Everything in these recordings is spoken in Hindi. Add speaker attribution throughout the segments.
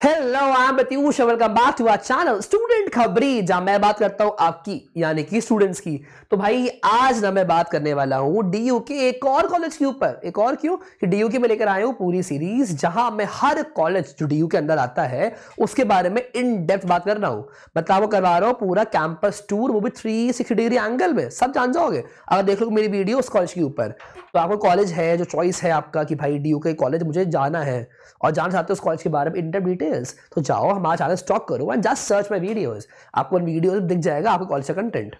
Speaker 1: Hello I am Pratyush welcome back to our channel student Khabri जहाँ मैं बात करता हूँ आपकी, यानी कि स्टूडेंट्स की। तो भाई, आज ना मैं बात करने वाला हूँ डीयू के एक और कॉलेज के ऊपर। एक और क्यों? कि डीयू के में लेकर आया हूँ पूरी सीरीज़ जहाँ मैं हर कॉलेज जो डीयू के अंदर आता है, उसके बारे में इन डेप्थ बात कर रहा हूँ। मतलब वो करवा रहा हूँ पूरा कैंपस टूर वो भी थ्री डिग्री एंगल में। सब जान जाओगे? अगर देख लो मेरी वीडियो उस कॉलेज के ऊपर। तो आपको कॉलेज है, जो चॉइस है आपका कि भाई DU के कॉलेज मुझे जाना है। और जान चाहते हो उस कॉलेज के बारे में इंटर डिटेल्स तो जाओ, हमारा चैनल स्टॉक करो and just search my videos आपको वीडियो दिख जाएगा, आपके कॉलेज का कंटेंट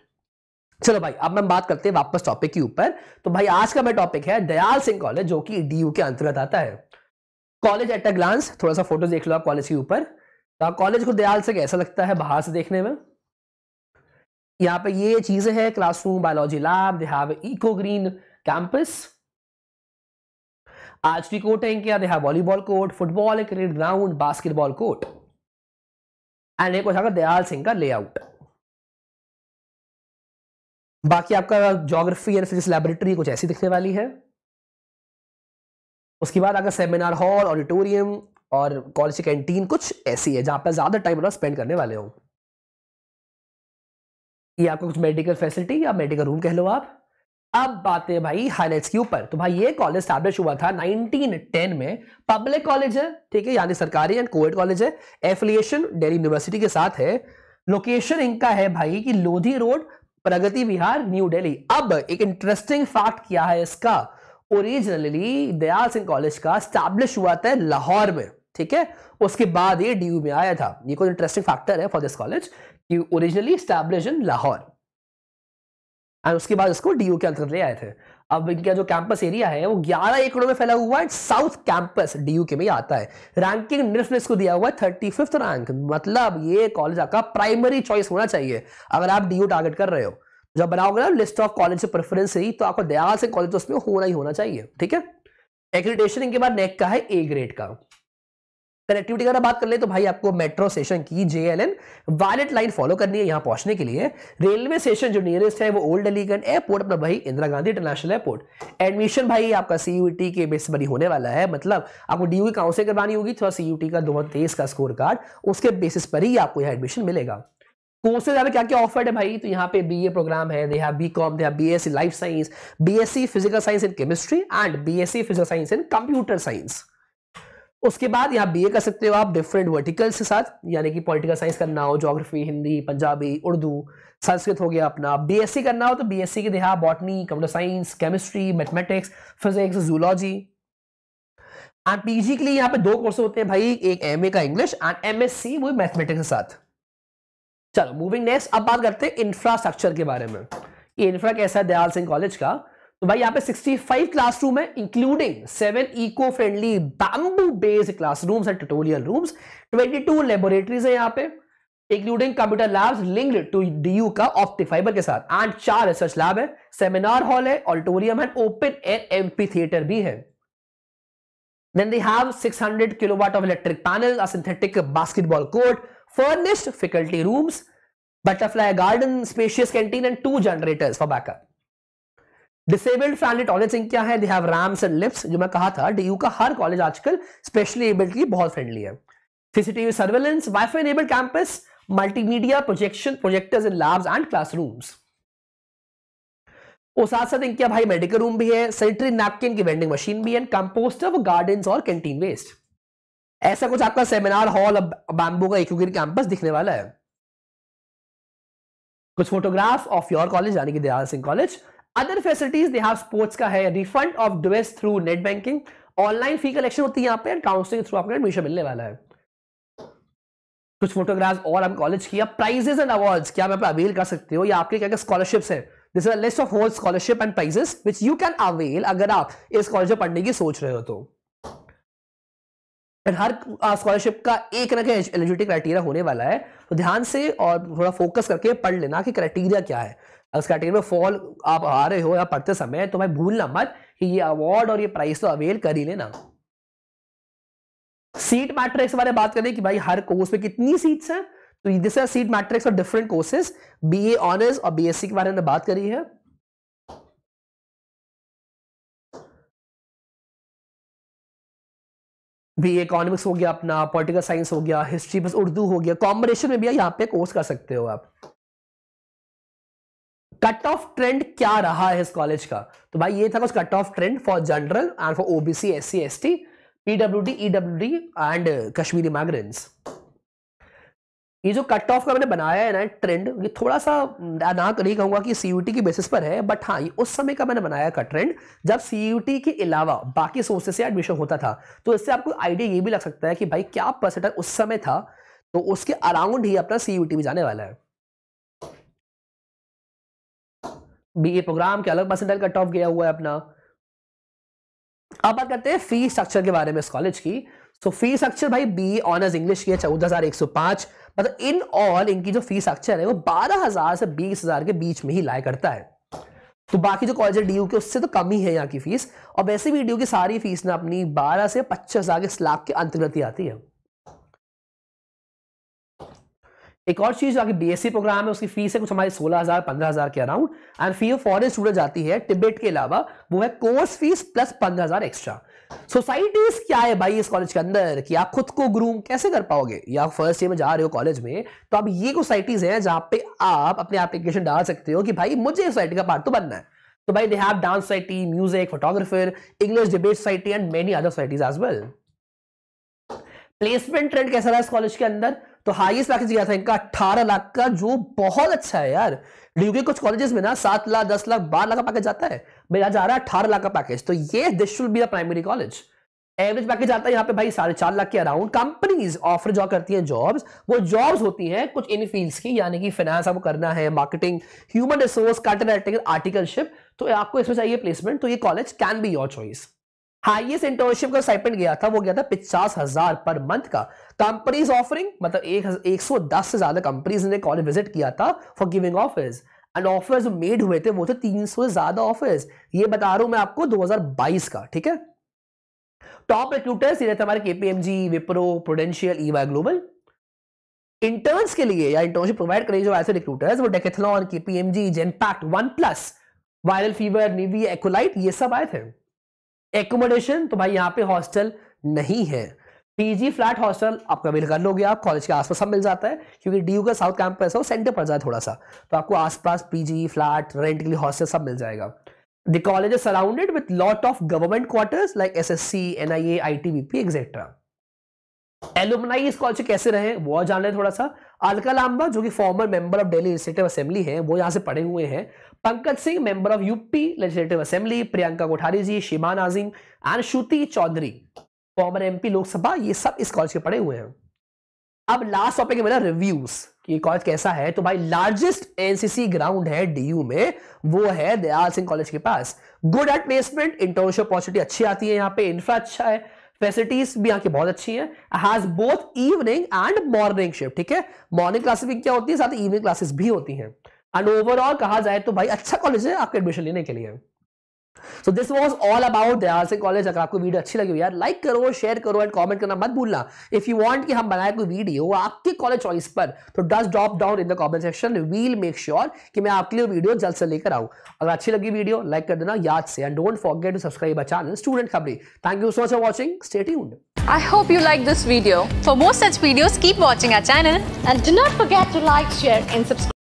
Speaker 1: चलो भाई, अब हम बात करते हैं वापस टॉपिक के ऊपर. तो भाई, आज का मेरा टॉपिक है दयाल सिंह कॉलेज जो कि डीयू के अंतर्गत आता है. कॉलेज एट अ ग्लांस थोड़ा सा फ़ोटो देख लो आप कॉलेज के ऊपर. तो कॉलेज को दयाल से कैसा लगता है, बाहर से देखने में? यहाँ पे ये चीज़ें हैं classroom biology lab they have eco green campus archery court है इनके they have volleyball court, football cricket ground basketball court and एक हो, दयाल सिंह का लेआउट बाकी आपका ज्योग्राफी एंड फिजिक्स लैबोरेटरी कुछ ऐसी दिखने वाली है। उसके बाद अगर सेमिनार हॉल ऑडिटोरियम और कॉलेज कैंटीन कुछ ऐसी है, जहाँ पर ज़्यादा टाइम स्पेंड करने वाले हो। ये आपको कुछ मेडिकल फैसिलिटी या मेडिकल रूम कह लो आप। अब बात है भाई हाईलाइट्स के ऊपर। तो भाई ये कॉलेज स्टैब्लिश हुआ था 1910 में। पब्लिक कॉलेज है, ठीक है, यानी सरकारी एंड कोविड कॉलेज है। एफिलिएशन दिल्ली यूनिवर्सिटी के साथ है। लोकेशन इनका है भाई कि लोधी रोड, प्रगति विहार न्यू दिल्ली अब एक इंटरेस्टिंग फैक्ट क्या है इसका? ओरिजिनली दयाल सिंह कॉलेज का स्टैब्लिश हुआ था लाहौर में, ठीक है? उसके बाद ये डी में आया था। ये कोई इंटरेस्टिंग फैक्टर है फॉर दिस कॉलेज कि originally establish in Lahore. And उसके बाद इसको डी के अंतर्गत ले आए थे। अब इनका जो कैंपस एरिया है, वो 11 एकड़ों में फैला हुआ है साउथ कैंपस डीयू के में आता है। रैंकिंग निफ्ट ने इसको दिया हुआ है थर्टी फिफ्थ रैंक मतलब ये कॉलेज आपका प्राइमरी चॉइस होना चाहिए, अगर आप डीयू टारगेट कर रहे हो। जब बनाओगे ना लिस्ट ऑफ़ कॉलेज प्रेफरेंस ही तो आपको दयाल से कॉलेज उसमें होना ही होना चाहिए, ठीक है? एक्रिटेशन इनके बाद नेक का है ए ग्रेड का। कनेक्टिविटी अगर बात कर ले तो भाई आपको मेट्रो स्टेशन की जेएलएन वायलेट लाइन फॉलो करनी है यहाँ पहुँचने के लिए। रेलवे स्टेशन जो नियरेस्ट है वो ओल्ड अलीगंज एयरपोर्ट अपना भाई Indira Gandhi international airport admission भाई आपका सीयूटी के बेस पर होने वाला है। मतलब आपको डी की काउंसिल करवानी होगी? थोड़ा सीयूटी का दो का स्कोर कार्ड उसके बेसिस पर ही आपको यह एडमिशन मिलेगा। कोर्सेज यहाँ क्या क्या ऑफर्ड है भाई? तो यहाँ पे बीए प्रोग्राम है they have BCom they have BSc life science BSc physical science in chemistry and BSc physical science in computer science उसके बाद यहाँ बीए कर सकते हो आप डिफरेंट वर्टिकल्स के साथ, यानी कि पॉलिटिकल साइंस करना हो ज्योग्राफी हिंदी, पंजाबी, उर्दू, संस्कृत हो गया अपना। बीएससी करना हो तो बीएससी के देहा botany computer science chemistry mathematics physics zoology and PG के लिए यहाँ पे दो कोर्स होते हैं भाई, एक एमए का इंग्लिश एंड एमएससी वो मैथमेटिक्स के साथ। चलो मूविंग नेक्स्ट अब बात करते हैं इंफ्रास्ट्रक्चर के बारे में। ये इंफ्रा कैसा है दयाल सिंह कॉलेज का? तो भाई यहाँ पे 65 क्लासरूम है including seven eco friendly bamboo based classrooms and tutorial rooms 22 laboratories है यहाँ पे including computer labs linked to DU का ऑप्टिफाइबर के साथ एंड चार रिसर्च लैब है सेमिनार हॉल है ऑडिटोरियम है ओपन एयर एमपी थिएटर भी है Then they have 600 kilowatt of electric panel, a synthetic basketball court, furnished faculty rooms, butterfly garden, spacious canteen, and two generators for backup. Disabled friendly toilets क्या है? They have ramps and lifts जो मैं कहा था डीयू का हर कॉलेज आजकल स्पेशली एबल्ड की बहुत फ्रेंडली है। CCTV surveillance WiFi enabled campus multimedia projection projectors in labs and classrooms और साथ साथ इनके भाई मेडिकल रूम भी है सैनिटरी नैपकिन की वेंडिंग मशीन भी है गार्डन और कैंटीन वेस्ट ऐसा कुछ आपका सेमिनार हॉल बैम्बू का एक कैंपस दिखने वाला है। कुछ फोटोग्राफ ऑफ़ योर कॉलेज यानी कि Dayal Singh college other facilities they have sports का है refund of dress through net banking online fee collection होती है यहाँ पे काउंसलिंग थ्रू आपको एडमिशन मिलने वाला है। कुछ फोटोग्राफ्स और हम कॉलेज किया प्राइजेस एंड अवार्ड्स क्या आप अवेल कर सकते हो, या आपके क्या क्या स्कॉलरशिप्स है? This is a list of whole scholarship and prizes which you can avail अगर आप इस में पढ़ने की सोच रहे हो तो। हर स्कॉलरशिप का एक ना एलिजिबिलिटी क्राइटेरिया होने वाला है तो ध्यान से और थोड़ा फोकस करके पढ़ लेना कि क्राइटेरिया क्या है। उस कैटेगरी में फॉल आप आ रहे हो या पढ़ते समय तो भाई भूलना मत कि ये अवार्ड और ये प्राइस तो अवेल कर ही लेना। सीट मैट्रिक्स बारे बात करें कि भाई हर कोर्स में कितनी सीट्स हैं? तो this are seat matrix for different courses BA honours और बीएससी के बारे में बात करी है। भी इकोनॉमिक्स हो गया अपना पॉलिटिकल साइंस हो गया हिस्ट्री बस उर्दू हो गया। कॉम्बिनेशन में भी यहाँ पे कोर्स कर सकते हो आप। कट ऑफ़ ट्रेंड क्या रहा है इस कॉलेज का? तो भाई ये था कुछ cut off trend for general and for OBC S C S T PW D EW D and Kashmiri migrants ये जो कट ऑफ़ का मैंने बनाया है ना ट्रेंड ये थोड़ा सा ना नहीं कहूँगा कि सीयूटी की बेसिस पर है बट हाँ ये उस समय का मैंने बनाया का ट्रेंड जब सीयूटी के अलावा बाकी सोर्सेज से एडमिशन होता था। तो इससे आपको आइडिया ये भी लग सकता है कि भाई क्या परसेंटेज उस समय था तो उसके अराउंड ही अपना सीयूटी भी जाने वाला है। बीए प्रोग्राम के अलग परसेंटेज कट ऑफ़ गया हुआ है अपना। अब बात करते हैं फ़ी स्ट्रक्चर के बारे में इस कॉलेज की। सो फ़ी स्ट्रक्चर भाई बी ऑनर्स इंग्लिश की है, चौदह हज़ार एक सौ पाँच। मतलब इन ऑल इनकी जो फ़ीस स्ट्रक्चर है, वो बारह हज़ार से बीस हज़ार के बीच में ही लाया करता है। तो बाकी जो कॉलेज डी के, उससे तो कम ही है यहाँ की फ़ीस और वैसे भी डी की सारी फ़ीस ना अपनी बारह से पच्चीस हज़ार के स्लाक के अंतर्गत ही आती है। एक और चीज़ आगे बीएससी प्रोग्राम है, उसकी फ़ीस है कुछ हमारी सोलह हज़ार, पंद्रह हज़ार के around and fee of foreign student जाती है टिबेट के अलावा, वो है कोर्स फ़ीस प्लस पंद्रह हज़ार एक्स्ट्रा सोसाइटीज क्या है भाई इस कॉलेज के अंदर? कि आप खुद को ग्रूम कैसे कर पाओगे? या फ़र्स्ट ईयर में जा रहे हो कॉलेज में तो अब ये सोसाइटीज हैं जहाँ पे आप अपने एप्लीकेशन डाल सकते हो कि भाई मुझे सोसाइटी का पार्ट तो बनना है। तो भाई they have dance society music photographer English debate society and many other societies as well placement trend कैसा रहा इस कॉलेज के अंदर? तो हाईएस्ट पैकेज गया था इनका अट्ठारह लाख का, जो बहुत अच्छा है यार। ड्यू कुछ कॉलेजेस में ना सात लाख, दस लाख, बारह लाख का पैकेज आता है। मेरा जा रहा है अठारह लाख का पैकेज तो ये this should be primary college average package आता है यहाँ पे भाई साढ़े चार लाख के अराउंड कंपनीज़ ऑफ़र जो करती हैं जॉब्स वो जॉब्स होती हैं कुछ इन फील्ड्स की, यानी कि फाइनेंस आपको करना है marketing human resource content articleship तो आपको इसमें चाहिए प्लेसमेंट तो ये college can be your choice highest internship का साइपेंट गया था, वो गया था पचास हज़ार पर मंथ का। कंपनीज़ ऑफरिंग मतलब एक एक सौ दस से ज़्यादा कंपनीज़ ने कॉलेज विज़िट किया था for giving offers and offers made हुए थे, वो थे तीन सौ से ज़्यादा ऑफर्स ये बता रहा हूँ मैं आपको 2022 का, ठीक है? टॉप रिक्रूटर्स ये रहते हमारे KPMG Wipro Prudential EY global interns के लिए या इंटर्नशिप प्रोवाइड करेंगे जो ऐसे रिक्रूटर्स वो Decathlon KPMG Genpact one plus Viral Fever Nivea एक्ोलाइट ये सब आए थे। एकोमोडेशन तो भाई यहाँ पे हॉस्टल नहीं है। पीजी फ्लैट हॉस्टल आपका मिल कर लोगे आप कॉलेज के आसपास सब मिल जाता है, क्योंकि डीयू का साउथ कैंपस है वो सेंटर पड़ जाए थोड़ा सा। तो आपको आसपास पीजी फ्लैट रेंट के लिए हॉस्टल सब मिल जाएगा। The college is surrounded with lot of government quarters like S S C N I A I T VP etcetera alumni इस कॉलेज कैसे रहे, वो जान रहे थोड़ा सा। अलका लांबा, जो कि former member of Delhi legislative assembly है, वो यहाँ से पढ़े हुए हैं। Pankaj Singh member of UP legislative assembly Priyanka Kothari ji शिमान Azim and Shruti Choudhary former MP Lok Sabha, ये सब इस कॉलेज के पढ़े हुए हैं। अब लास्ट टॉपिक मेरा रिव्यूज़ कि कॉलेज कैसा है? तो भाई लार्जेस्ट एनसीसी ग्राउंड है डीयू में, वो है दयाल सिंह कॉलेज के पास। Good at placement internship opportunity अच्छी आती है यहाँ पे इंफ्रा अच्छा है फैसिलिटीज़ भी यहाँ की बहुत अच्छी है। Has both evening and morning shift ठीक है? मॉर्निंग क्लासेस भी क्या होती है, साथ ही इवनिंग क्लासेस भी होती हैं। एंड ओवरऑल कहा जाए तो भाई अच्छा कॉलेज है आपके एडमिशन लेने के लिए। So this was all about Dayal Singh college अगर आपको वीडियो अच्छी लगी यार लाइक करो शेयर करो एंड कमेंट करना मत भूलना। इफ़ यू वांट कि हम बनाए कोई वीडियो आपके कॉलेज चॉइस पर तो just drop down in the comment section we'll make sure कि मैं आपके लिए वीडियो जल्द से लेकर आऊँ। अगर अच्छी लगी वीडियो लाइक कर देना याद से। And don't forget to subscribe channel Student Khabri thank you so much for watching stay tuned
Speaker 2: I hope you like this video. For more such videos, keep watching our channel
Speaker 3: and do not forget to like, share and subscribe.